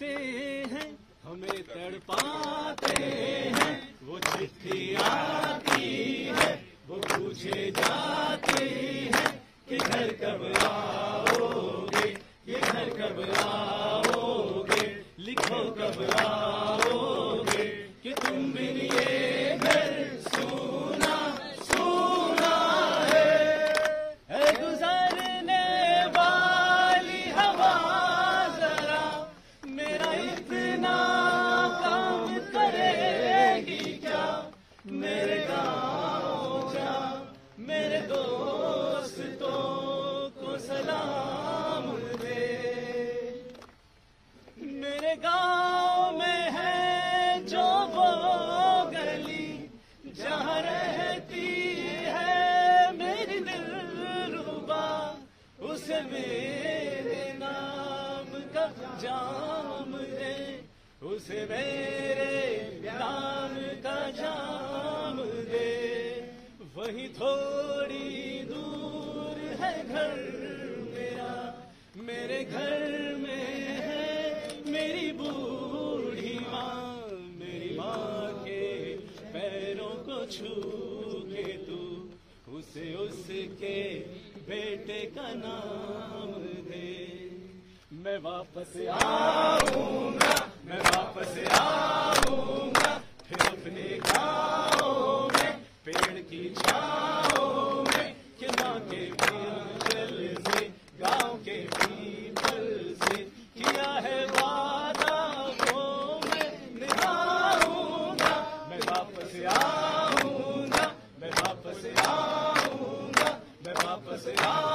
ते हैं, हमें तड़पाते हैं। वो चिट्ठी आती है, वो पूछे जाते है कि घर कब आओगे, कि घर कब आओगे, लिखो कब आओगे गाँव में है जो वो गली जहाँ रहती है मेरी दिलरुबा, उसे मेरे नाम का जाम दे उसे मेरे नाम का जाम दे वही थोड़ी दूर है घर मेरा, मेरे घर छू के तू उसे उसके बेटे का नाम दे। मैं वापस आऊँगा Say, ah!